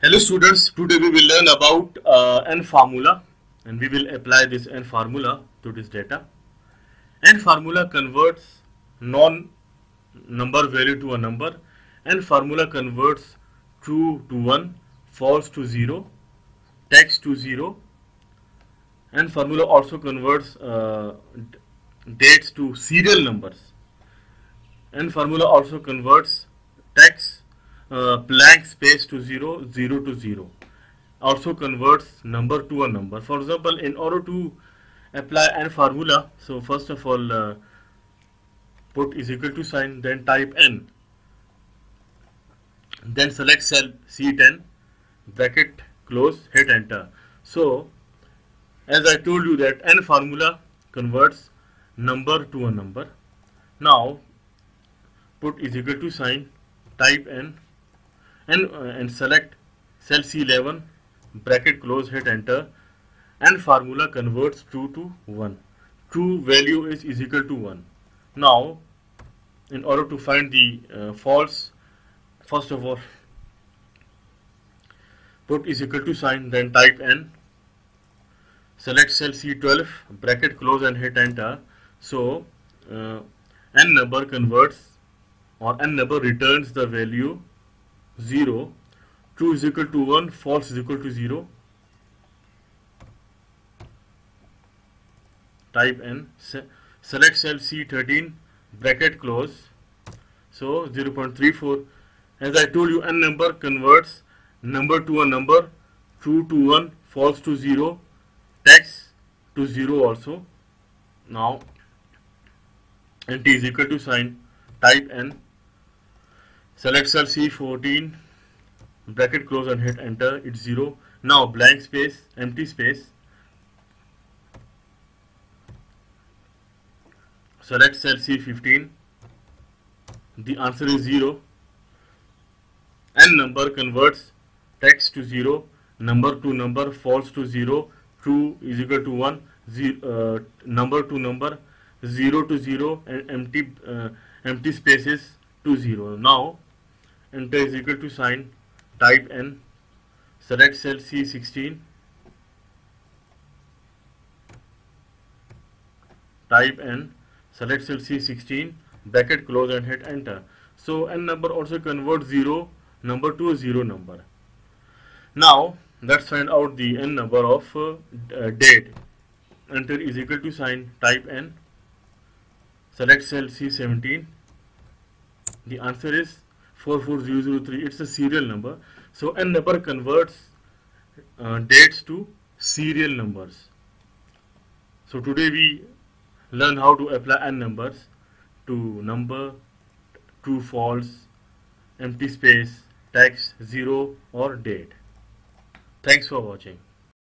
Hello students, today we will learn about uh, n formula and we will apply this n formula to this data. n formula converts non number value to a number. N formula converts true to 1, false to 0, text to 0 n formula also converts uh, dates to serial numbers. N formula also converts text uh, blank space to 0, 0 to 0. Also converts number to a number. For example, in order to apply n formula, so first of all, uh, put is equal to sign, then type n. Then select cell C10, bracket close, hit enter. So, as I told you that n formula converts number to a number. Now, put is equal to sign, type n and, uh, and select cell C11 bracket close hit enter n formula converts true to 1 true value is is equal to 1 now in order to find the uh, false first of all put is equal to sign then type n. Select cell C12 bracket close and hit enter. So uh, n number converts or n number returns the value 0 true is equal to 1 false is equal to 0 type n se select cell c13 bracket close. So 0.34 as I told you n number converts number to a number true to 1 false to 0 text to 0 also. Now nt is equal to sign. Type n select cell C14 bracket close and hit enter. It's 0 now blank space empty space. Select cell C15 the answer is 0 n number converts text to 0 number to number false to 0 true is equal to 1 zero, uh, number to number 0 to 0 and empty uh, empty spaces to 0 now enter is equal to sign type n. Select cell C16 type n. Select cell C16 bracket close and hit enter. So n number also converts 0 number to a 0 number. Now let's find out the n number of uh, uh, date. Enter is equal to sign type n. Select cell C17 the answer is 44003 it's a serial number. So n number converts uh, dates to serial numbers. So today we learn how to apply n numbers to number true false empty space text zero or date. Thanks for watching